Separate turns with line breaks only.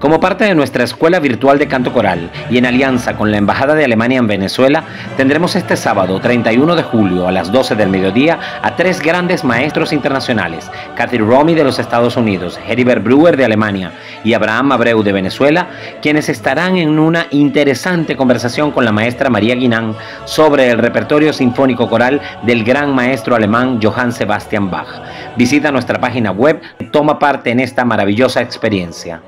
Como parte de nuestra escuela virtual de canto coral y en alianza con la Embajada de Alemania en Venezuela, tendremos este sábado 31 de julio a las 12 del mediodía a tres grandes maestros internacionales, Kathy Romy de los Estados Unidos, Heribert Brewer de Alemania y Abraham Abreu de Venezuela, quienes estarán en una interesante conversación con la maestra María Guinán sobre el repertorio sinfónico coral del gran maestro alemán Johann Sebastian Bach. Visita nuestra página web, y toma parte en esta maravillosa experiencia.